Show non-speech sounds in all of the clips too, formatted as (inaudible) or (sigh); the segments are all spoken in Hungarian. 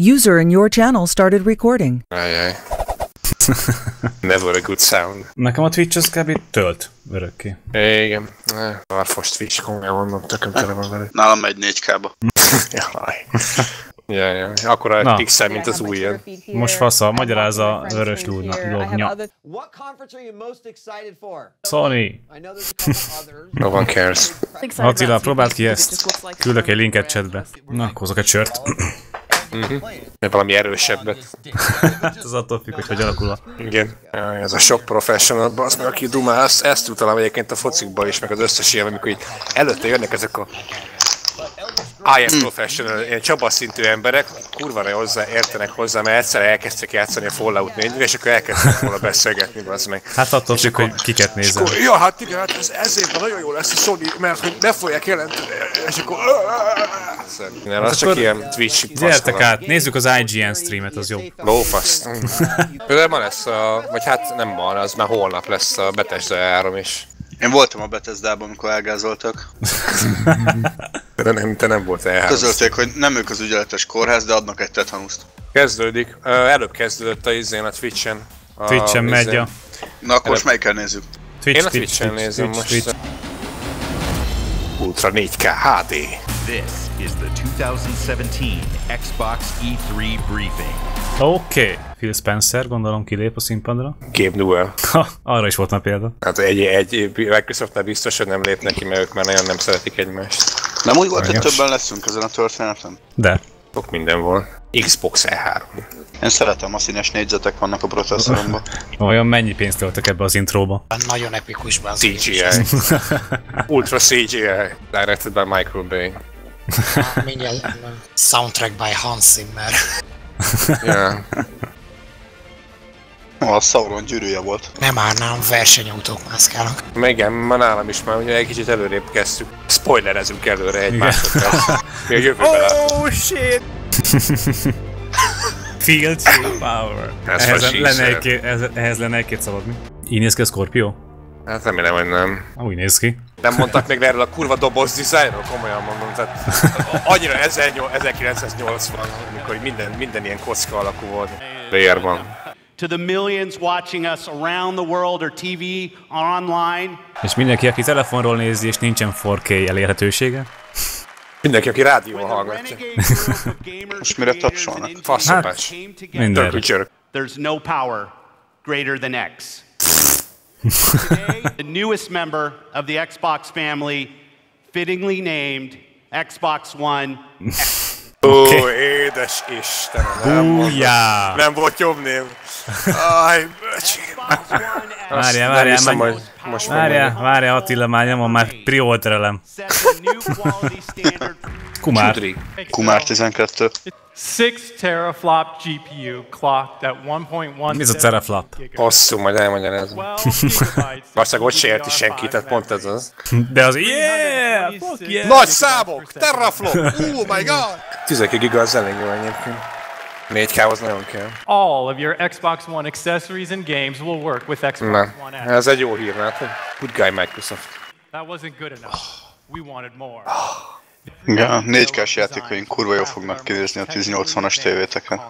User in your channel started recording. Ajaj. (laughs) Never a good sound. Nekem a Twitch az kb. tölt örökké. Igen. Marfos Twitch, komolyan mondom, tököm tele van vele. Nálam megy 4K-ba. (laughs) Jaj. Ja, ja. Akkor a Na. pixel, mint az ujjad. Most fasza, magyarázza a vörös. Lónya. What conference are you most excited for? Sony! (laughs) No one cares. Attila, próbáld ki ezt. Küldök egy linket chatbe. Na, hozok egy sört. Valami erősebbet. (laughs) Ez attól függ, hogy hogy alakul a... Igen. Jaj, ez a sok professional, az meg aki dumál, ezt, ezt tudtam egyébként a focikban is, meg az összes ilyen, amikor így előtte jönnek ezek a I am professional, ilyen csapaszintű emberek, kurva hozzá, értenek hozzá, mert egyszer elkezdtek játszani a Fallout 4 és akkor elkezdtek volna beszélgetni, az meg. Hát attól függ, akkor- hogy kiket nézel. Akkor, ja, hát igen, hát ez, ezért van nagyon jó lesz a Sony, mert hogy ne fogják jelenteni, és akkor... Nem, az csak akkor ilyen Twitch Gyertek át, nézzük az IGN streamet, az jó. Lófasz. De ma lesz a, vagy hát nem ma, az már holnap lesz a Bethesda 3 is. Én voltam a Bethesda-ban, amikor elgázoltak. (laughs) De nem, te nem volt el. Közölték, hogy nem ők az ügyeletes kórház, de adnak egy tetanuszt. Kezdődik. Előbb kezdődött a izén a Twitch-en. A, Twitch-en megy izén. a... Na akkor most melyikel nézzük? Twitch, Én a Twitch, Twitch-en Twitch, nézem Twitch, most. Twitch. Ultra 4K HD. This is the 2017 Xbox E3 briefing. Oké, okay. Phil Spencer, gondolom kilép a színpadra. Gabe Newell. Ha, arra is volt már példa. Hát egy, egy Microsoftnál biztos, hogy nem lépnek ki, mert ők már nagyon nem szeretik egymást. Nem úgy volt, hogy többen leszünk ezen a történeten? De. Sok minden volt. Xbox E3. Én szeretem, a színes négyzetek vannak a processzoromban. (laughs) Olyan mennyi pénzt töltök ebbe az intróba? Nagyon epikusban. CGI. (laughs) Ultra CGI. Directed by Michael Bay. Mindjárt soundtrack by Hans Zimmer. Yeah. (laughs) A Sauron gyűrűje volt. Nem árnám, versenyautók mászkálnak. Igen, ma nálam is már ugye egy kicsit előrébb kezdtük. Spoilerezünk előre egy másodperc. Mi a (laughs) jövőbe látunk. Oh shit! (laughs) Field Chill Power. That's Ehhez lenne, egy ehhez, ehhez lenne egy-két szabad, mi? Így néz ki a Scorpio? Hát remélem, hogy nem. Úgy néz ki. Nem mondtak még erről a kurva doboz dizájnról, komolyan mondom. Tehát annyira 18- 1980, amikor minden, minden ilyen kocka alakú volt. VR-ban. to the millions watching us around the world or TV or online. És mindenki, aki telefonról nézi, és nincsen 4K elérhetősége. Mindenki, aki rádió hallgatja. (laughs) Most mire tapsolnak? Faszopás. Mindenre. Törpű csörök. There's no power greater than X. Today, the newest member of the Xbox family, fittingly named Xbox One. Ó, édes Istenem, nem. Bújjá! nem volt jobb név. Aj, böcsém. Várjál, Nem várjál, hiszem, menj. hogy most van Várjál, várjál Attila, már nyomom, már priolterelem. Set a new quality standard (laughs) Kumár. Tudri. Kumár 12. Six teraflop GPU clocked at 1.1 Mi ez a teraflop? Hosszú, majd elmagyarázom. 12 gigabytes. Valószínűleg ott se érti senki, tehát pont ez az. (laughs) De az yeah! Fuck yeah! Nagy számok! Terraflop! Oh my god! 12 giga az elég jó egyébként. 4K-hoz nagyon kell. All of your Xbox One accessories and games will work with Xbox One X. ez egy jó hír, látod? Good guy Microsoft. That wasn't good enough. We wanted more. Igen, 4K-s játékaink kurva jól fognak kinézni a 1080-as tévéteken.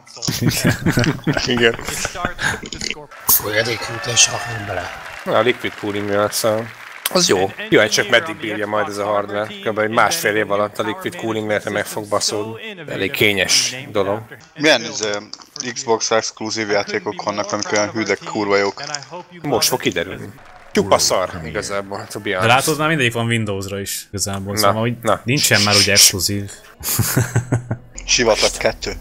Igen. Scorpio. Folyadékültés rakunk bele. Na, a liquid cooling miatt szóval. Az jó. Jó, hogy csak meddig bírja majd ez a hardware. Kb. egy másfél év alatt a liquid cooling lehet, meg fog baszódni. Elég kényes dolog. Milyen ez, Xbox exkluzív játékok vannak, amik olyan hűdek kurva jók? Most fog kiderülni. Csupa szar, igazából, to be De látod, már mindegyik van Windowsra is igazából, Na, szóval hogy na. nincsen már ugye exkluzív. Sivatag 2.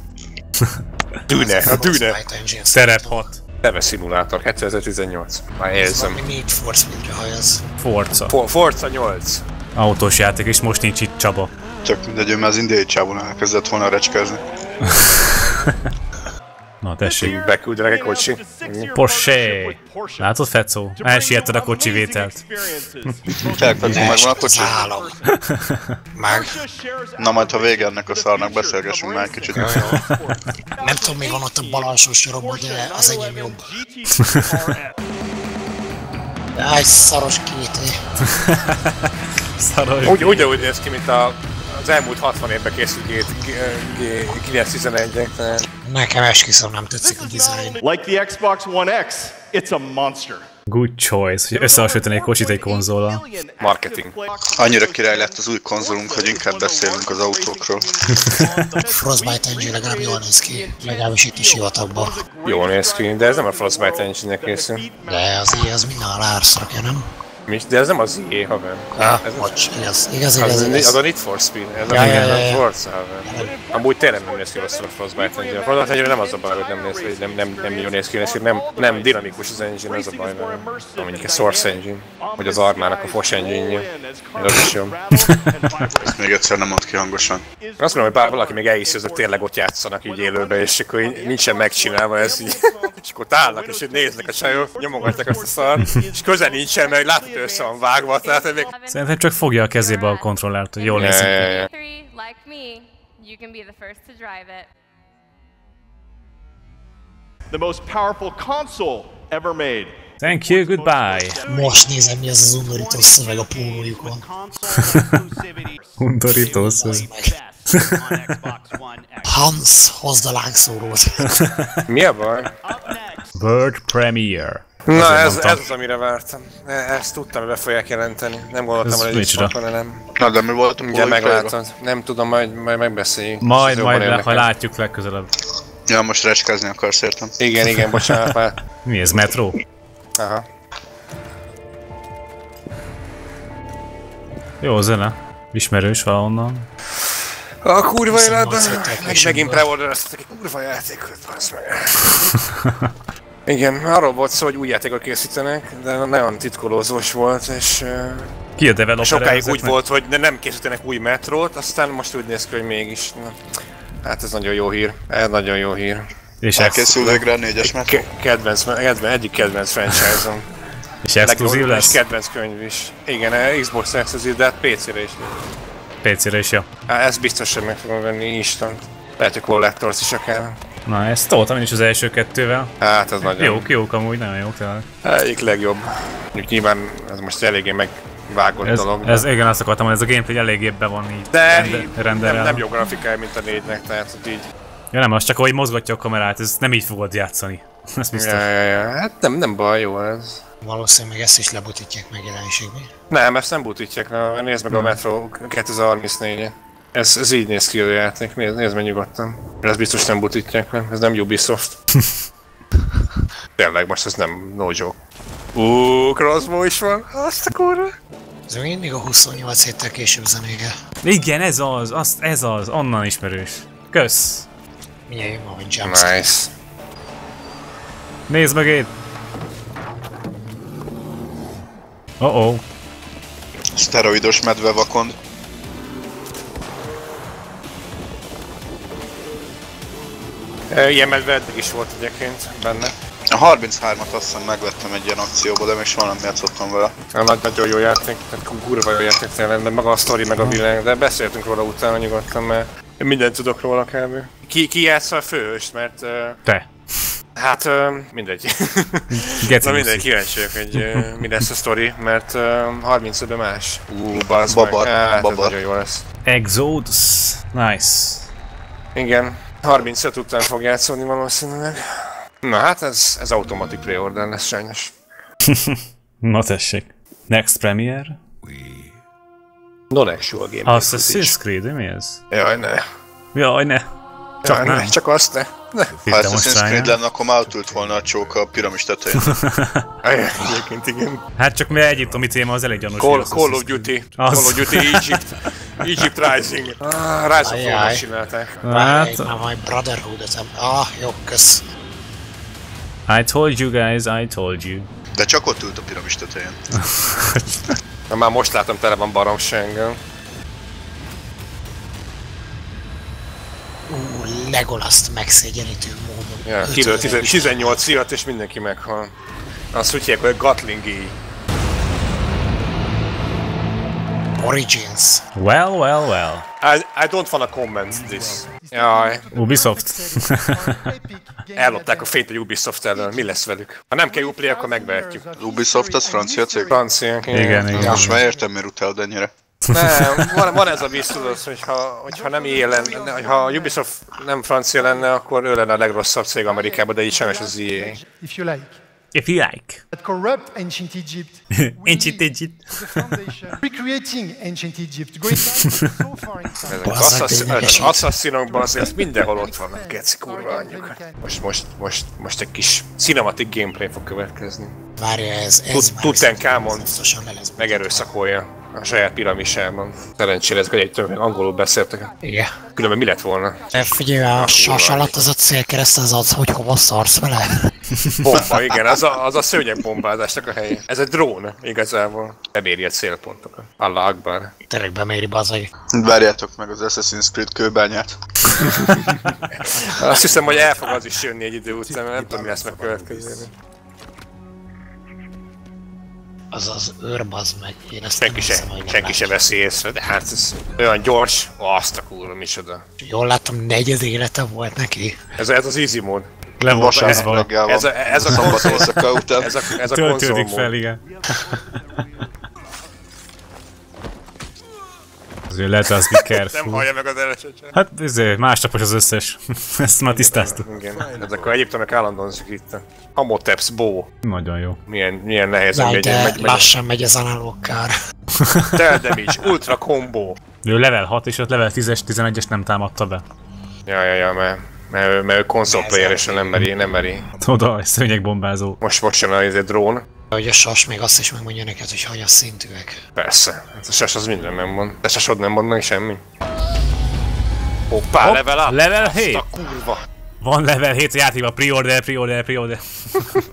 (laughs) Dűne, a dűne. Szerep 6. Neve szimulátor, 2018. Már érzem. Valami Need for Speedre hajaz. Forza. For- Forza 8. Autós játék, és most nincs itt Csaba. Tök mindegy, ő már az indiai csávon elkezdett volna recskezni. (laughs) Na tessék. Beküldenek egy kocsi. Porsche! Látod, Fecó? Elsietted a kocsi vételt. Elkvetünk megvan a kocsi? Zálom. Meg. Na majd ha vége ennek a szarnak beszélgessünk már egy kicsit. Nem tudom, mi van ott a bal alsó sorokban, de az enyém jobb. Áj, szaros két. Szaros. Úgy, úgy, úgy néz ki, mint a, az elmúlt 60 évben készült G911-ek, tehát... Nekem esküszöm nem tetszik a dizájn. Like the Xbox One X, it's a monster. Good choice, hogy összehasonlítani egy kocsit egy konzollal. Marketing. Annyira király lett az új konzolunk, hogy inkább beszélünk az autókról. (laughs) Frostbite Engine legalább jól néz ki, legalábbis itt is hivatagban. Jól néz ki, de ez nem a Frostbite engine készül. De az ilyen az minden ársz rakja, nem? Mi? De ez nem az IE, haver. Ah, ez bocs, igaz, igaz, az, igaz, az, igaz. az a Need for Speed, ez Ja, a ja, ja. Forza, haver. Amúgy tényleg nem néz ki rosszul a Frostbite engine. A Frostbite engine nem az a baj, hogy nem néz ki, nem, nem, nem jól néz ki, néz ki, nem, nem dinamikus az engine, az a baj, nem. Mondjuk egy Source engine, vagy az Armának a Fosh engine-je. Az is jó. (laughs) Ezt még egyszer nem mond ki hangosan. Azt mondom, hogy bár valaki még elhiszi, hogy tényleg ott játszanak így élőben, és akkor így nincsen megcsinálva ez így. (laughs) És akkor állnak, és így néznek a csajok, nyomogatják azt a szart, és köze nincsen, mert látod, össze van vágva, tehát hogy még... Szerintem csak fogja a kezébe a kontrollert, hogy jól nézzen. you can be the first to drive it. The most powerful console ever made. Thank you, goodbye. Most nézem, mi az az undorító szöveg a pólójukon. (laughs) Undorító szó. (laughs) Hans, hozd a lángszórót. Mi a baj? World Premiere. Na ez, mondtam. ez az, amire vártam. E- Ezt tudtam, hogy be fogják jelenteni. Nem gondoltam, Ez hogy egy nem. Na, de mi volt Ugye meglátod. Nem tudom, majd, majd megbeszéljük. Majd, majd, le, ha látjuk legközelebb. Ja, most recskázni akarsz, értem. Igen, igen, bocsánat már. (laughs) Mi ez, metró? Aha. Jó zene. Ismerős valahonnan. A kurva életben, 28 héttel meg megint preordereztetek egy kurva játékot, meg. (laughs) Igen, arról volt szó, hogy új játékot készítenek, de nagyon titkolózós volt, és Ki a developer sokáig úgy ezeknek? volt, hogy ne- nem készítenek új metrót, aztán most úgy néz ki, hogy mégis. Na, hát ez nagyon jó hír, ez nagyon jó hír. És, Elkészül végre a négyes metró? Ke- kedvenc, kedvenc, egyik kedvenc franchise-om. (laughs) és exkluzív Legjobb- És lesz? kedvenc könyv is. Igen, eh, Xbox exkluzív, de hát PC-re is. PC-re is jó. Hát ezt biztos, hogy meg fogom venni instant. Lehet, hogy Collectors is akár. Na, ezt toltam én is az első kettővel. Hát ez nagyon Jók, jók amúgy, nagyon jók tényleg. Egyik legjobb. Mondjuk nyilván ez most eléggé megvágott Ez, dolog. ez, igen, azt akartam, hogy ez a gameplay eléggé be van így de rende, így nem, nem jó grafikája, mint a négynek, tehát hogy így. Ja nem, az csak ahogy mozgatja a kamerát, ez nem így fogod játszani. (laughs) Ez biztos. Ja, ja, ja. Hát nem, nem baj, jó ez. Valószínűleg meg ezt is lebutítják megjelenéségbe. Nem, ezt nem butítják, na, nézd meg a Metro 2034-et. Ez, ez így néz ki a játék, nézd, nézd meg nyugodtan. Ez biztos nem butítják le, ez nem Ubisoft. (laughs) Tényleg, most ez nem no joke. Uuuuh, crossbow is van, azt a kurva. Ez még mindig a 28 héttel később zenége. Igen, ez az, azt, ez az, onnan ismerős. Kösz. Milyen jó, Jumpscare. Nice. Nézd meg itt. Oh oh. Szteroidos medve Ilyen medve eddig is volt egyébként benne. A 33-at azt hiszem megvettem egy ilyen akcióba, de még soha nem játszottam vele. A nagy, nagyon jó játék, tehát kurva jó játék tényleg, de maga a sztori, meg a világ, de beszéltünk róla utána nyugodtan, mert én mindent tudok róla kb. Ki, ki játsza a főhőst, mert uh, Te. hát uh, mindegy. (laughs) Na mindegy, muszi. kíváncsi vagyok, hogy uh, mi lesz a sztori, mert uh, 35-ben más. Ú, Babar, meg. Hát, ez babar. nagyon jó lesz. Exodus. Nice. Igen, 35 után fog játszódni valószínűleg. Na hát ez, ez automatic pre-order lesz sajnos. (laughs) Na tessék. Next Premiere? Non-actual game. Assassin's Creed, mi ez? Jaj, ne. Jaj, ne. Csak Jaj, nem. ne. Csak azt ne. ne. Ha Assassin's. Creed lenne, akkor már ült volna a csóka a piramis tetején. (laughs) Egyébként igen. Hát csak mi egyiptomi téma az elég gyanús. Call, Call of Duty. Az. Call of Duty Egypt. (laughs) Egypt Rising. Ah, Rise of csinálták. Hát... Már majd Brotherhood-et. Ah, jó, kösz. I told you guys, I told you. De csak ott ült a piramis tetején. (laughs) Na, már most látom, tele van baromsággal. Ú, Legolaszt megszégyenítő módon. Ja, kilő óra 18 szívat és mindenki meghal. Azt úgy hívják, hogy Gatlingi. Origins. Well, well, well. I, I don't wanna comment this. Jaj, Ubisoft. (laughs) ellopták a fényt a Ubisoft elől. Mi lesz velük? Ha nem kell Uplay, akkor megvehetjük. Az Ubisoft az francia cég? Francia. igen, igen. Most már értem, miért utálod ennyire. Nem, van, van ez a víz, tudod, hogyha, hogyha nem élen, ha a Ubisoft nem francia lenne, akkor ő lenne a legrosszabb cég Amerikában, de így sajnos az EA. if you like. If you like. That corrupt ancient Egypt. (laughs) Ancient Egypt. The foundation. (laughs) Recreating ancient Egypt. Going back so far (laughs) az asszaszinokban azért mindenhol ott vannak, geci kurva anyjukat. Most, most, most, most egy kis cinematic gameplay fog következni. Várja, ez, ez lesz. megerőszakolja a saját piramisában. Szerencsére ezek egy többek angolul beszéltek. Igen. Különben mi lett volna? De figyelj, a sas alatt az a célkereszt az az, hogy hova szarsz vele. (laughs) Bomba, igen, az a, az a szőnyeg bombázásnak a helye. Ez egy drón igazából. Beméri a célpontokat. Allah Akbar. Tényleg beméri bazai. Várjátok meg az Assassin's Creed kőbányát. (laughs) Azt hiszem, hogy el fog az is jönni egy idő után, mert nem tudom, mi lesz meg következő. Az az őr bazd meg. Én ezt Senki nem se, hiszem, senki se veszi észre, de hát ez olyan gyors. Ó, azt a kurva, micsoda. Jól látom, negyed élete volt neki. Ez, ez az easy mód. Le volt reggel van. Ez a, ez a konzol, éjszaka után. ez a, ez a konzol fel, igen. (laughs) Azért lehet az be (laughs) Nem hallja meg az elsőt. Hát ezért másnapos az összes. (laughs) Ezt már tisztáztuk. Igen, ezek a egyiptomiak állandóan itt. Amoteps bow. Nagyon jó. Milyen, milyen nehezen Jaj, megy, megy, megy. lassan megy az analóg kár. (laughs) Tel damage, ultra combo. Ő level 6 és ott level 10-es, 11-es nem támadta be. Ja, ja, ja, mert, mert, ő- mert ő console player és nem meri, nem meri. Oda, egy szőnyegbombázó. Most most jön egy drón. Hogy a sas még azt is megmondja neked, hogy hanyas szintűek. Persze, hát a sas az minden nem mond. De sasod nem mond meg semmi. Hoppá, Hopp, level up! level Azt 7. a kurva! Van level 7 játékban, pre-order, pre-order, pre-order.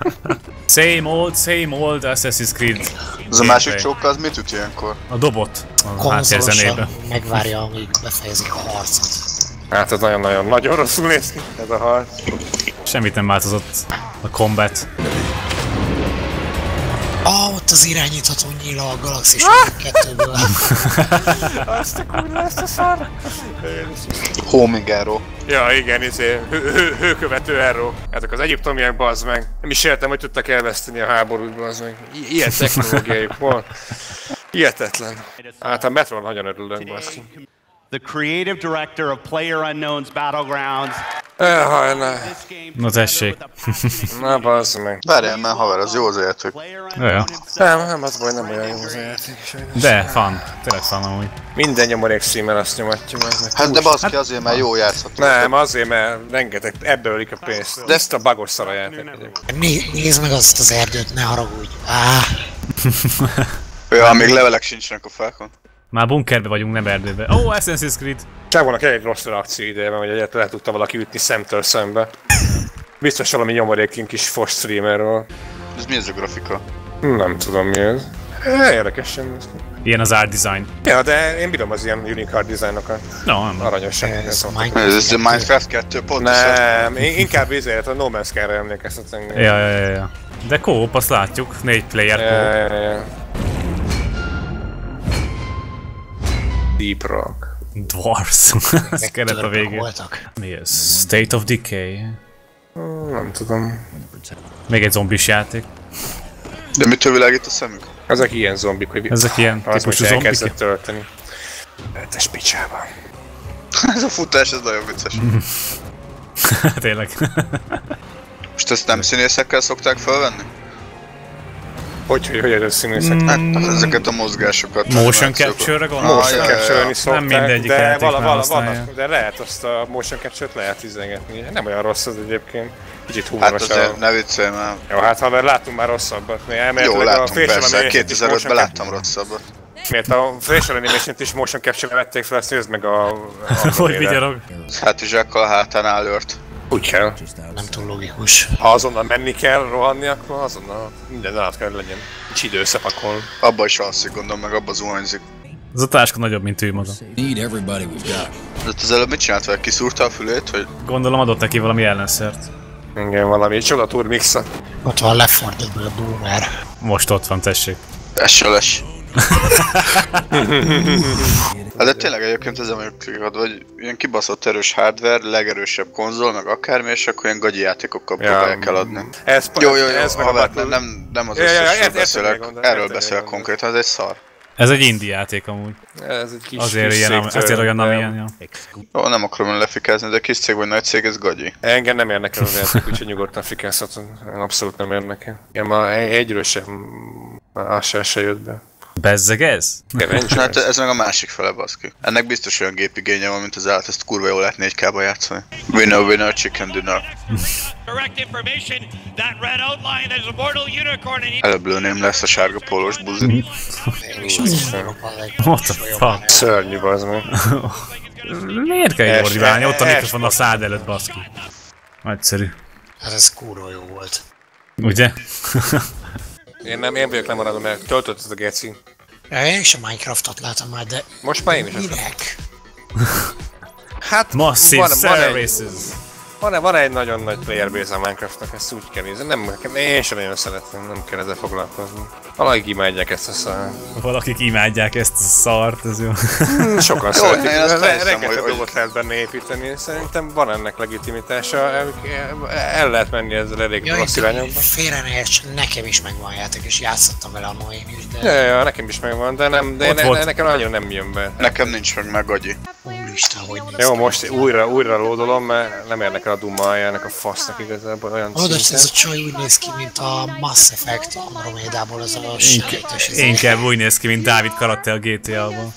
(laughs) same old, same old Assassin's Creed. Az a másik csóka, az mit üt ilyenkor? A dobot. A Konzolosan háttérzenébe. megvárja, amíg befejezik a harcot. Hát ez nagyon-nagyon nagyon rosszul néz ki, ez a harc. Semmit nem változott a combat. Ah, ott az irányítható nyíla a Galaxis Ah! 2-ből. Azt a kurva, ezt a szar! Homing Arrow. Ja, igen, izé, hő, hő, hőkövető erről. Ezek az egyiptomiak, bazd meg. Nem is értem, hogy tudtak elveszteni a háborút, bazd meg. I- ilyen technológiájuk (laughs) van. Hihetetlen. Hát a Metron nagyon örülök, bazd. The creative director of PlayerUnknown's Battlegrounds. Elhajna. Na tessék. (laughs) Na, bazd meg. Várjál már, haver, az jó az játék. Ja. Nem, nem, az baj, nem olyan jó az játék. sajnos. De, fan. Tényleg fan amúgy. Minden nyomorék címmel azt nyomatjuk meg. meg. Hát de baszki azért, mert jó játszható. Nem, azért, mert rengeteg, ebből ölik a pénzt. De ezt a bagos szar a játék. Né- nézd meg azt az erdőt, ne haragudj. Á, Ja, még levelek sincsenek a fákon. Már bunkerbe vagyunk, nem erdőbe. Ó, oh, Assassin's Creed. Csávónak egy rossz reakció ideje, mert egyet le tudta valaki ütni szemtől szembe. Biztos valami nyomorékink kis fos streamerről. Ez mi ez a grafika? Nem tudom mi ez. Érdekesen. Ilyen az art design. Ja, de én bírom az ilyen unique art designokat. No, nem. Aranyosak. ez Ez Minecraft. Ez a Minecraft 2 pontosan. nem, én inkább ezért a No Man's Sky-ra emlékeztet engem. Ja, ja, ja, ja. De co azt látjuk. Négy player Ja, co ja, ja. Deep Rock. Dwarfs. (laughs) Ez kellett a végén. voltak. Mi ez? State of Decay. Hmm, Nem tudom. Még egy zombis játék. De mitől világít a szemük? Ezek ilyen zombik, hogy Ezek ilyen az típusú zombik? elkezdett tölteni. Ötes picsába. (laughs) ez a futás, ez nagyon vicces. (laughs) Tényleg. Most ezt nem színészekkel szokták felvenni? Hogy, hogy, hogy ez színészek? Mm. Hát ezeket a mozgásokat. Motion capture-re gondolsz? Motion ja. szokták, Nem mindegyik de vala, vala, vannak, de lehet azt a motion capture-t lehet tizengetni. Nem olyan rossz az egyébként. Kicsit Hát humoros azért a... ne viccelj már. Jó, hát haver, láttunk már rosszabbat. Még Jó, a facial persze, animation-t is 2005-ben motion láttam rosszabbat. Miért a facial animation-t is motion capture-re vették fel, ezt nézd meg a... a (laughs) Hogy vigyarog? Hát is a hátán állőrt. Úgy kell. Nem túl logikus. Ha azonnal menni kell, rohanni, akkor azonnal minden át kell legyen. Nincs idő összepakolni. Abba is alszik, gondolom, meg abba zuhanyzik. Ez a táska nagyobb, mint ő maga. Need everybody we've got. De az előbb mit csinált vele? Kiszúrta a fülét, hogy Gondolom adott neki valami ellenszert. Igen, valami csodatúr mixa. Ott van lefordítva a boomer. Most ott van, tessék. SLS. (laughs) Hát de tényleg egyébként ezen vagyok klikadva, hogy ilyen kibaszott erős hardware, legerősebb konzol, meg akármi, és akkor ilyen gagyi játékokkal Ja, próbálják eladni. Ez, Jó, jó, jó, ez meg a haver, nem, nem, nem az Ja, ja, ja, összesről beszélek, erről mire konkrétan, ez egy szar. Ez egy indie játék amúgy. Ez egy kis, Azért kis ilyen, cégtől, ezért olyan, nem. amilyen, ja. Ó, nem akarom lefikázni, de kis cég vagy nagy cég, ez gagyi. Engem nem érdekel az játék, úgyhogy nyugodtan fikázhatom. Abszolút nem érdekel. Igen, ma egy- egyről sem, az se, se jött be. Bezzeg ez? Hát ez meg a másik fele, baszki. Ennek biztos olyan gépigénye van, mint az állat, ezt kurva jól lehet 4K-ba játszani. Winner, winner, chicken dinner. Correct information. That red outline is a mortal unicorn and Előbb lőném lesz a sárga pólós buzi. (laughs) What the fuck? Szörnyű, bazd meg. Miért kell ordibálni? Ott a mikrofon a szád előtt, baszki. Nagyszerű. Hát ez kurva jó volt. Ugye? (laughs) Én nem, én vagyok lemaradva, mert töltött ez a geci. Ja, én is a Minecraftot látom már, de Most már én is. minek? Hát (laughs) Massive van, van, egy, services. Van, van egy nagyon nagy player base a Minecraftnak, ezt úgy kell nézni. Nem, én sem nagyon szeretem, nem kell ezzel foglalkozni. Valaki imádják ezt a szart. Valakik imádják ezt a szart, ez jó. Hmm, Sokan Jó, szeretik. Re- Rengeteg dolgot lehet benne építeni, szerintem van ennek legitimitása, el lehet menni ezzel elég Ja, rossz irányokba. félre ne érts, nekem is megvan a játék, és játszottam vele annó én is, de... Ja, ja, nekem is megvan, de, nem, de ne, nekem annyira nem jön be. Nekem nincs meg, meg. Úristen, hogy Jó, most újra, újra lódolom, mert nem érdekel a Duma aljának a fasznak igazából olyan Oda ez a csaj úgy néz ki, mint a Mass Effect Andromédából, az a sejtes. izé. Inkább úgy néz ki, mint Dávid Karate a GTA-ban.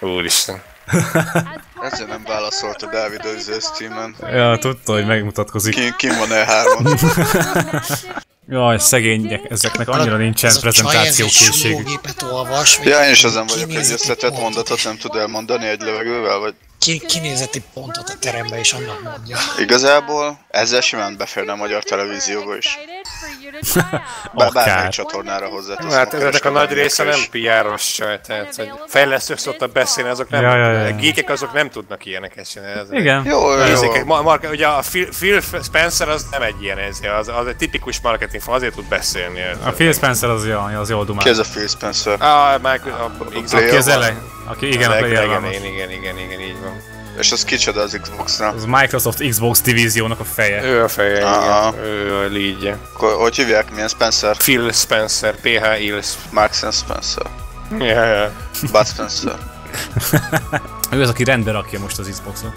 Úristen. (laughs) Ezzel nem válaszolt a Dávid az Steam-en. Ja, tudta, hogy megmutatkozik. Ki, kim van E3-on? Jaj, szegények, ezeknek annyira nincsen Ez olvas, vagy Ja, én is ezen vagyok, hogy összetett mondatot nem tud elmondani egy levegővel, vagy ki, kinézeti pontot a terembe, és annak mondja. igazából ezzel simán beférne a magyar televízióba is. (laughs) Bár bármelyik Akár. csatornára hozzáteszem. Hát ezek a nagy része nem PR-os csaj, tehát hogy fejlesztők szoktak beszélni, azok nem, Ja, ja, ja, geekek azok nem tudnak ilyeneket csinálni. Igen. Jó, jó, Nézzék, jó. ma, marka, ugye a Phil, Phil Spencer az nem egy ilyen, ez, az, az egy tipikus marketing, azért tud beszélni. A Phil Spencer az jó, az jó Ki dumál. ez a Phil Spencer? Ah, Michael, a, a, Aki player az van. elej, aki igen, a igen, player igen, igen, igen, igen, igen, így van. És az kicsoda az Xbox-ra? Az Microsoft Xbox divíziónak a feje. Ő a feje, Aha. igen. Ő a leadje. Akkor hogy hívják? Milyen Spencer? Phil Spencer, PH Ills. Marks and Spencer. Ja, ja. Bud Spencer. Ő az, aki rendbe rakja most az Xboxot.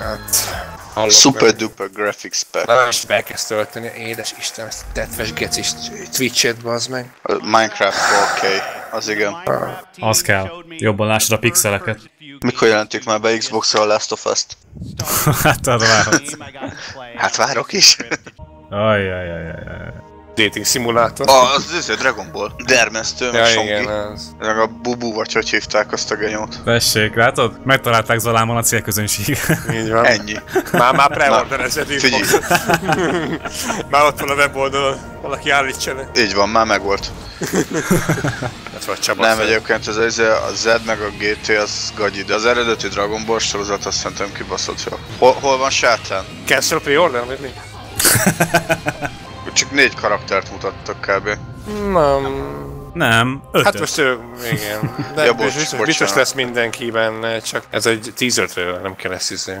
Hát... hallok Super duper graphics spec. Na, és be kezd tölteni, édes Isten, ezt a tetves gecis Twitch-et, bazd meg. Minecraft 4K. Az igen. Az kell. Jobban lássad a pixeleket. Mikor jelentik már be Xbox-ra a Last of Us-t? (laughs) hát arra várhatsz. Hát várok is. Ajjajajajaj. Dating szimulátor. Ah, az ez Dragon Ball. Dermesztő, Ja, meg Songi. igen, az. Meg a Bubu, vagy hogy hívták azt a genyót. Tessék, látod? Megtalálták Zalámon a célközönség. Így van. Ennyi. Már, már preorderezett (laughs) már ott van a weboldalon, valaki állítsa le. Így van, már megvolt. Ez vagy Csaba. Nem, egyébként az, az, a Z meg a GT az gagyi, de az eredeti Dragon Ball sorozat azt szerintem kibaszott jó. Hol, hol van sátán? Cancel pre-order, vagy mi? (laughs) Csak négy karaktert mutattak kb. Nem. Nem, ötöt. Hát most ő, igen. De (laughs) Ja, bocs, biztos, biztos lesz mindenki benne, csak ez egy teaser trailer, nem kell ezt izé.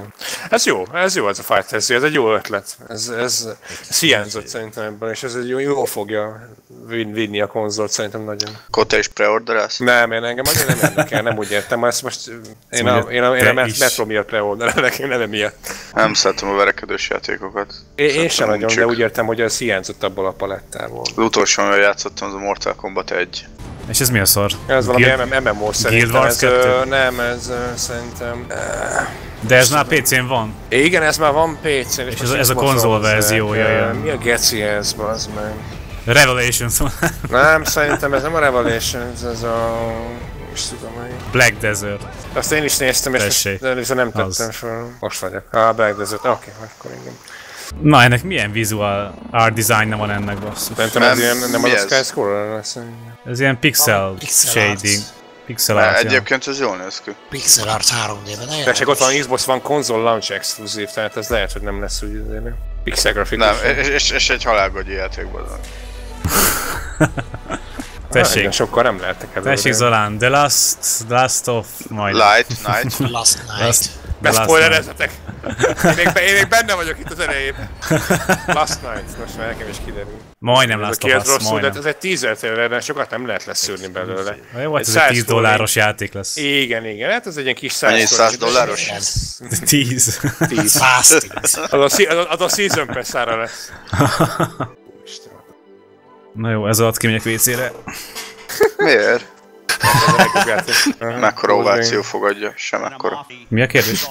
Ez jó, ez jó ez a Fight Test, ez egy jó ötlet. Ez, ez, ez hiányzott szerintem ebben, és ez egy jó, jó fogja vin- vinni a konzolt szerintem nagyon. Te is preorderálsz? Nem, én engem nagyon nem érdekel, nem úgy értem, ezt most én a, én a, én a Te is. Metro miatt preorderelek, én nem emiatt. Nem szeretem a verekedős játékokat. Én, én sem nagyon, de úgy értem, hogy ez hiányzott abból a palettából. Az utolsó, amivel játszottam, az a Mortal Kombat 1. És ez mi a szar? Ez valami Guild- MMO Guild szerintem, Wars ez, 2? ö, nem, ez ö, szerintem... De ez már PC-n van. Igen, ez már van PC-n. És ez- ez a konzol verziója, ja. Mi a geci ez, bazd meg? Revelations van. (laughs) Nem, szerintem ez nem a Revelation, ez, ez a... Most tudom, hogy... Black Desert. Azt én is néztem, és Tessék. most, de viszont nem tettem fel. Most vagyok. Ah, Black Desert, oké, okay, akkor igen. Na, ennek milyen visual art design van ennek basszus? Szerintem ez ilyen, nem az a lesz. Ez ilyen pixel, Pixel art. shading. Pixel Már art, ja. egyébként ez jól néz ki. Pixel Art 3D-ben, de Tessék, ott van Xbox van konzol launch exclusive, tehát ez lehet, hogy nem lesz úgy azért. Pixel grafikus. Nem, és, és, és egy halálgagyi játékban van. (laughs) Tessék. Igen, sokkal nem lehettek előre. Tessék Zalán, The Last, The Last of majd. Light, Night. (laughs) Last Night. Last, Ne Last Night. spoilerezzetek! Én még, én még benne vagyok itt az elejében. Last Night, most már nekem is kiderül. Majdnem Last of Us, rosszul, de majdnem. ez egy teaser trailer, sokat nem lehet leszűrni belőle. Jó, hát ez egy side 10 scrolling- dolláros játék lesz. Igen, igen, hát ez egy ilyen kis side Mennyi, scrolling- 100 dolláros? 10. 10. 110. Az a, az a, Season pass ára lesz. (laughs) Na jó, ez alatt kimegyek WC-re. Miért? Mekkora ováció fogadja? Sem ekkora. Mi a kérdés?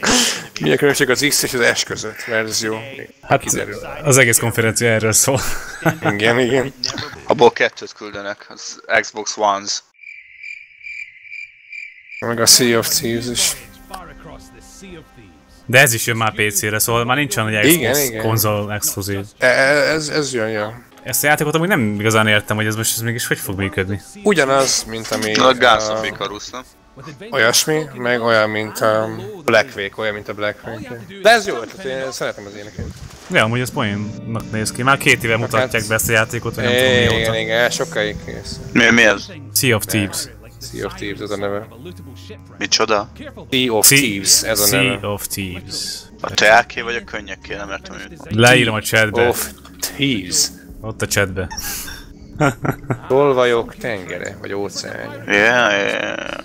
(laughs) Mi a különbség az X és az S között verzió? Hát Kiderül. az egész konferencia erről szól. (laughs) Igen, igen. Abból kettőt küldenek, az Xbox Ones. Meg a Sea of Thieves is. De ez is jön már PC-re, szóval már nincs olyan, hogy Xbox Igen, igen. konzol exkluzív. E- e- Ez, ez jön, ja. Ezt a játékot amúgy nem igazán értem, hogy ez most ez mégis hogy fog működni. Ugyanaz, mint ami... A- of Icarus, nem? Olyasmi, meg olyan, mint a Black Wake, olyan, mint a Black Wake. De ez jó ötlet, én szeretem az éneket. Ja, amúgy ez poénnak néz ki. Már két éve mutatják be ezt a játékot, hogy nem tudom Igen, mióta. igen, sokáig kész. Mi, mi ez? Sea of Thieves. Sea of Thieves ez a neve. Micsoda? Sea of Thieves ez a neve. Sea of Thieves. A teáké vagy a könnyeké? Nem értem őt. Leírom a chatbe. Of Thieves. Ott a chatbe. (laughs) Tolvajok tengere, vagy óceán. Yeah, yeah.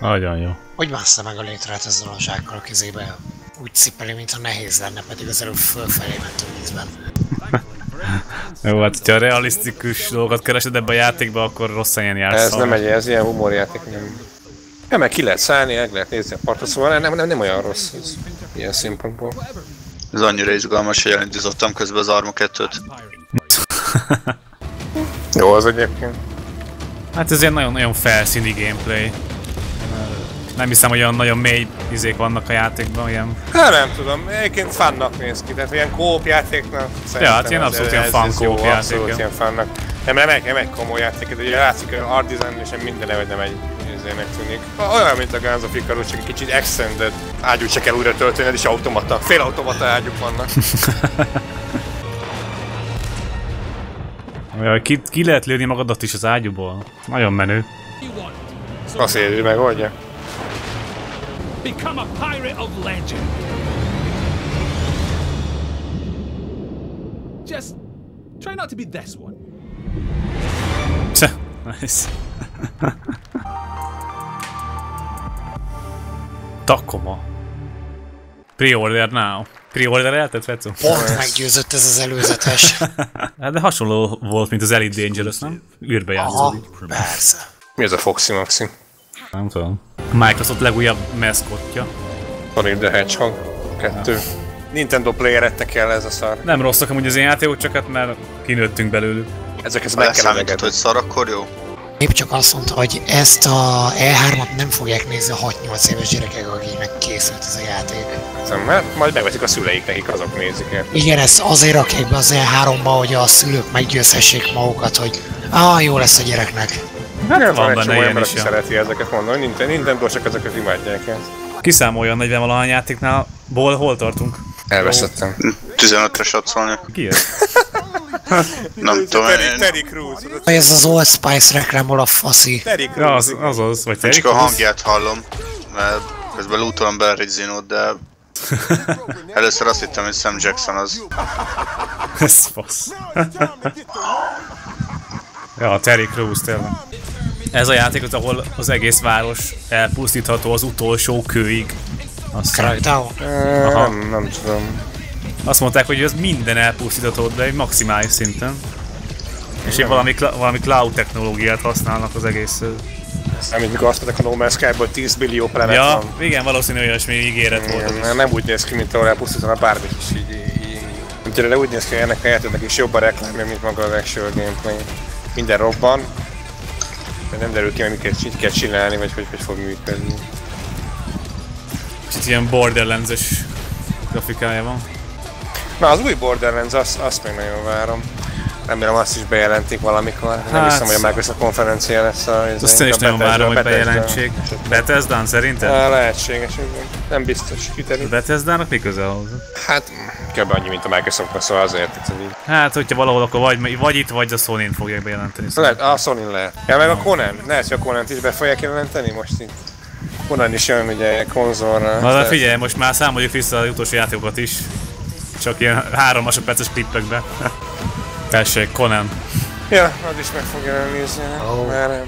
Nagyon jó. Hogy mászta meg a létrát ezzel a zsákkal a kezébe? Úgy cipeli, mintha nehéz lenne, pedig az előbb fölfelé ment a vízben. (laughs) Jó, hát ha realisztikus dolgokat keresed ebbe a játékba, akkor rossz helyen jársz. Ez nem egy, ez ilyen humorjáték, nem. Ja, meg ki lehet szállni, meg lehet nézni a partot, szóval nem, nem, nem olyan rossz ez. Ilyen szempontból. Ez annyira izgalmas, hogy elindítottam közben az Arma 2-t. (laughs) Jó az egyébként. Hát ez ilyen nagyon-nagyon felszíni gameplay. Nem hiszem, hogy olyan nagyon mély izék vannak a játékban, ilyen... Hát nem tudom, egyébként fannak néz ki, tehát ilyen kóp játéknak. szerintem hát ilyen abszolút ilyen jó, kóp játék, Abszolút ja. ilyen fannak. Nem, nem, egy, nem egy komoly játék, de ugye látszik, hogy art design és minden hogy nem egy izének tűnik. Olyan, mint a Guns of Icarus, csak egy kicsit extended ágyút se kell újra tölteni, és automata, fél automata ágyuk vannak. (laughs) Jaj, ki, ki lehet lőni magadat is az ágyúból? Nagyon menő. Azt érzi megoldja. Become a pirate of legend. Just try not to be this one. Cseh, nice. (laughs) Takoma. Pre-order now. Pre-order eltett, Fecó? Pont meggyőzött ez az előzetes. (laughs) Hát de hasonló volt, mint az Elite Dangerous, nem? űrbe játszódik. persze. Mi ez a Foxy Maxi? Nem tudom. Microsoft legújabb meszkotja. Sonic the Hedgehog 2. Nintendo playeretnek kell ez a szar. Nem rosszak amúgy az én játékok, csak hát már kinőttünk belőlük. Ezekhez meg kell hogy szar, akkor jó. Épp csak azt mondta, hogy ezt a E3-at nem fogják nézni a 6-8 éves gyerekek, akiknek készült ez a játék. Mert hát majd megveszik a szüleik, nekik azok nézik el. Igen, ezt azért rakják be az E3-ba, hogy a szülők meggyőzhessék magukat, hogy ah, jó lesz a gyereknek. Hát van, van benne ilyen is, szereti ezeket mondani, Nintendo, Nintendo csak ezeket imádják el. Kiszámolja a 40 valahány játéknál, ból hol tartunk? Elveszettem. 15-re satszolni. Ki ez? (laughs) Nem tudom, Terry, én Terry Crews. Vagy ez az Old Spice reklámol a faszi. Terry Ja, Crews. az, az az, vagy te csak a hangját hallom, mert közben lootolom be egy zinót, de (laughs) először azt hittem, hogy Sam Jackson az. (laughs) Ez fasz. ja, Terry Crews tényleg. Ez a játék az, ahol az egész város elpusztítható az utolsó kőig. Azt, Crackdown. Aha. Nem, nem tudom. Azt mondták, hogy ez minden elpusztítható, de egy maximális szinten. És így valami, valami cloud technológiát használnak az egész... Amit mikor azt mondták a No Man's Sky-ból 10 billió planet Ja, van. igen, valószínű olyasmi ígéret volt az Igen, is. nem úgy néz ki, mint ahol elpusztítaná bármit is így, így, így. Úgyhogy de úgy néz ki, hogy ennek a játéknak is jobb a reklámja, mint maga az actual gameplay. Minden robban. De nem derül ki, hogy így kell csinálni, vagy hogy, hogy fog működni. Kicsit ilyen borderlands grafikája van. Na, az új Borderlands, azt, azt még nagyon várom. Remélem azt is bejelentik valamikor. Nem Hát- hiszem, hogy a Microsoft konferencia lesz a... Azt én is a nagyon várom, hogy bejelentsék. Bethesda-n szerinted? Á, lehetséges, igen. Nem biztos kiteri. Bethesda-nak mi köze ahhoz? Hát, kb. annyi, mint a Microsoftnak, szóval azért itt, hogy így. Hát, hogyha valahol, akkor vagy, vagy itt, vagy a Sony-n fogják bejelenteni. Lehet, a sony lehet. Ja, meg a Conan. Lehet, hogy a conan is be fogják jelenteni most itt. Conan is jön ugye konzolra. Na de figyelj, most már számoljuk vissza az utolsó játékokat is. Csak ilyen három másodperces klippekbe. (laughs) Tessék, Conan. Ja, az is meg fogja elnézni. Oh. Mert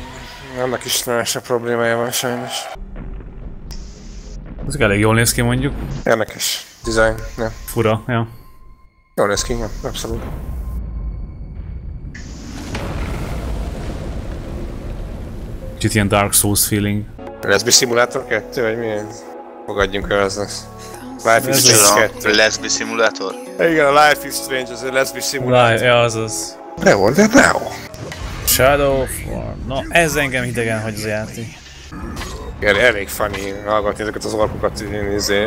annak is nagyon sok problémája van sajnos. Ez elég jól néz ki mondjuk. Érdekes design, ja. Fura, ja. Jól néz ki, ja, abszolút. Kicsit ilyen Dark Souls feeling. Lesbi Simulator 2, vagy milyen? Fogadjunk el, az lesz. Life is Ez Strange A 2. Lesbi Simulator? Igen, a Life is Strange, az a Lesbi Simulator. Live, ja, azaz. De volt, de now. Shadow of War. Na, ez engem hidegen hagy az a játék. El, elég funny hallgatni ezeket az orkokat, izé,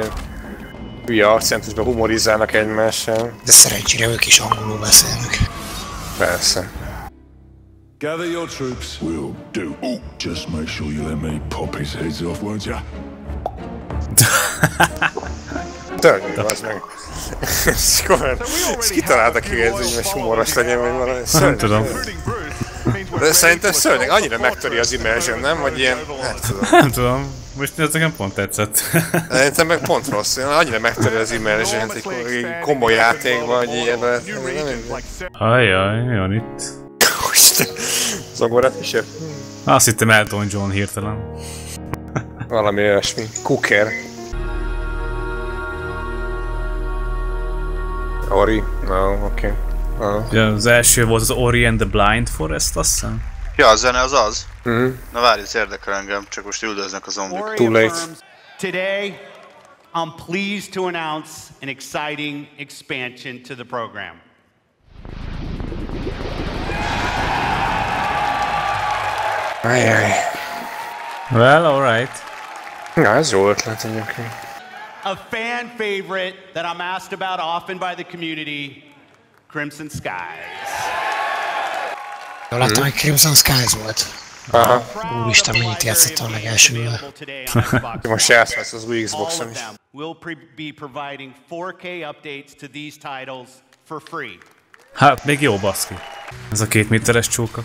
hülye akcentusban humorizálnak egymással. De szerencsére ők is angolul beszélnek. Persze. Gather your troops. Will do. Oh, just make sure you let me pop his heads off, won't ya? (laughs) Törnyű, az meg. (laughs) És komolyan, ezt kitalálta ki, hogy ez így most humoros legyen, vagy valami. Szörnyű. tudom. De szerintem szörnyeg, annyira megtöri az immersion, nem? Vagy ilyen, hát tudom. Nem tudom. Most ez nekem pont tetszett. Szerintem meg pont rossz, annyira megtöri az immersion, egy komoly játékban, vagy ilyen, Ajaj, mi van itt? Zongorát is Azt hittem Elton John hirtelen. Valami olyasmi. Cooker. Ori? No, oké. Okay. No. Ja, az első volt az Ori and the Blind Forest, azt hiszem. Ja, a zene az az? Mhm. Na várj, ez érdekel engem, csak most üldöznek a zombik. Ori affirms, Today, I'm pleased to announce an exciting expansion to the program. Ajaj. Well, alright. Na, ez jó ötlet egyébként. A fan favorite that I'm asked about often by the community, Crimson Skies. Jól láttam, hogy Crimson Skies volt. Aha. Úristen, mennyit játszottam meg elsővel. (laughs) Most játszhatsz az új All Xboxon of is. them will pre- be providing 4K updates to these titles for free. Hát, még jó baszki. Ez a két méteres csóka.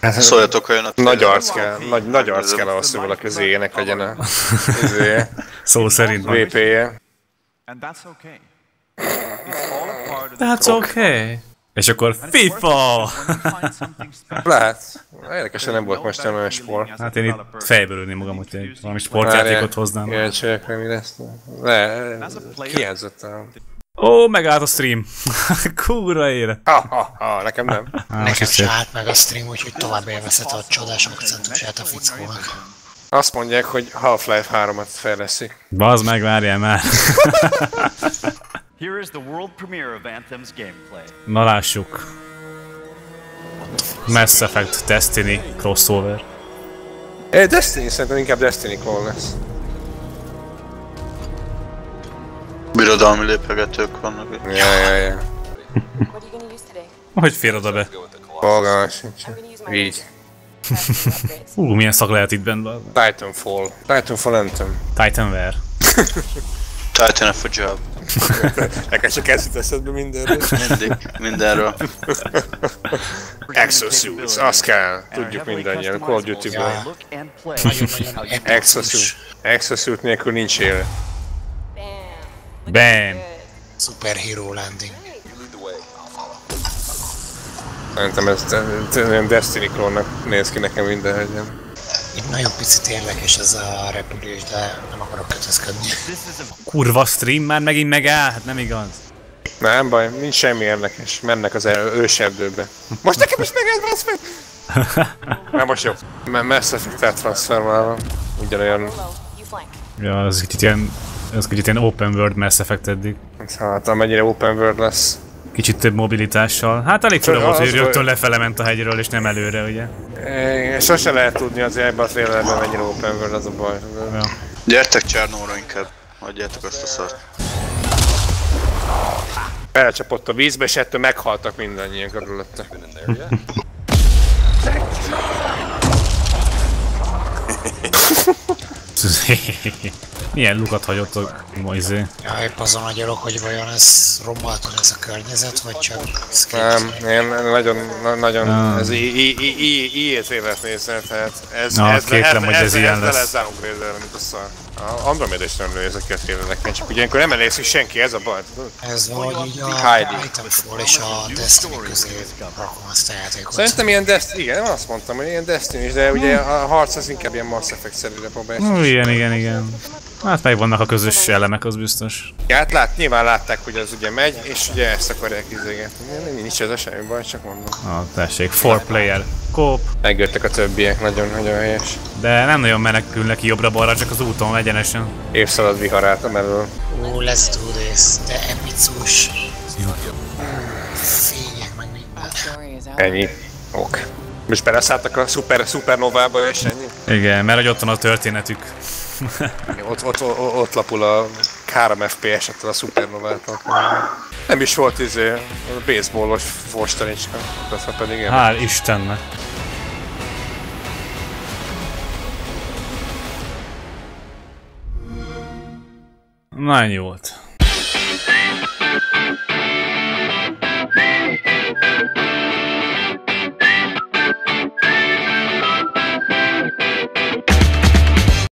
Szóljatok, a Nagy arc kell, nagy, nagy arc kell ahhoz, hogy valaki az éjének legyen a (laughs) Szó szerint van. VP-je. That's okay. És akkor FIFA! Lehet. Érdekesen nem volt most olyan sport. Hát én itt fejből ülném magam, hogy valami sportjátékot hoznám. Kíváncsiak, mi lesz. Le, kijelzett a... Ó, megállt a stream. (laughs) Kúra élet. Ha, ha, ha, nekem nem. Nekem se állt meg a stream, úgyhogy tovább élvezhet a csodás akcentusát a fickónak. Azt mondják, hogy Half-Life 3-at fejleszik. Bazd meg, várjál már. (laughs) Here is the world premiere of Anthem's gameplay. Na lássuk. Mass Effect Destiny crossover. Eh, Destiny, szerintem inkább Destiny clone lesz. Birodalmi lépegetők vannak itt. Ja, ja, ja. Hogy fér oda be? Fogalmam sincs. Így. Ú, milyen szak lehet itt benne. Titanfall. Titanfall Anthem. Titanware. Titan of a job. Nekem csak ez jut eszedbe mindenről. Mindig, mindenről. Exosuits, az kell. Tudjuk mindannyian. Call of Duty-ból. Exosuit. Exosuit nélkül nincs élet. Bam! Superhero landing. Szerintem ez olyan Destiny klónnak néz ki nekem minden hegyen. Itt nagyon picit érdekes ez a repülés, de nem akarok kötözködni. Kurva stream már megint megáll? Hát nem igaz. Nem baj, nincs semmi érdekes. Mennek az őserdőbe. Most nekem is megállt, bassz meg! (laughs) Nem, most jó. M- Mass Effect transfermálva. Ugyanolyan... Ja, ez kicsit ilyen, ez kicsit ilyen open world Mass Effect eddig. Hát amennyire open world lesz. Kicsit több mobilitással. Hát elég fura Az- volt, hogy rögtön lefele ment a hegyről és nem előre, ugye? E, sose lehet tudni az ebben a trailerben mennyire open world, az a baj. Ja. Gyertek Csernóra inkább. Hagyjátok azt a szart. Belecsapott a vízbe, és ettől meghaltak mindannyian körülötte. (laughs) Milyen lukat hagyott a Moizé? Ja, épp azon agyalok, hogy vajon ez romboltod ez a környezet, vagy csak... Nem, én nagyon, na- nagyon, Nem. ez i- i- i- i- ilyet évet nézve, tehát ez, Na, ez, kétlem, hogy ez ilyen lesz. Ez downgrade mint a szar. Andromeda is nem lő ezeket a trailereken, csak ugye ilyenkor nem emlékszik senki, ez a baj. tudod? Ez valahogy így a Heidi. Titanfall és a Destiny közé rakom azt a játékot. Szerintem ilyen Destiny, igen, azt mondtam, hogy ilyen Destiny is, de ugye a harc az inkább ilyen Mass Effect-szerűre próbálja. Igen, igen, igen. Hát meg vannak a közös elemek, az biztos. Ja, hát lát, nyilván látták, hogy az ugye megy, és ugye ezt akarják izégetni. Nincs ez a semmi baj, csak mondom. Ah, tessék, four player. Coop. Megjöttek a többiek, nagyon-nagyon helyes. De nem nagyon menekülnek ki jobbra-balra, csak az úton egyenesen. Évszalad viharát emelől. Ó, let's do this, de epicus. Fények meg minden. Ennyi. Ok. Most beleszálltak a szuper, supernovába és ennyi? Igen, mert hogy ott van a történetük. (laughs) Ott, ott, ott, ott lapul a 3 FPS-ettől a supernovától. Nem is volt izé, baseballos forstanicska, közben pedig ilyen. Hál' Istennek. Na ennyi volt.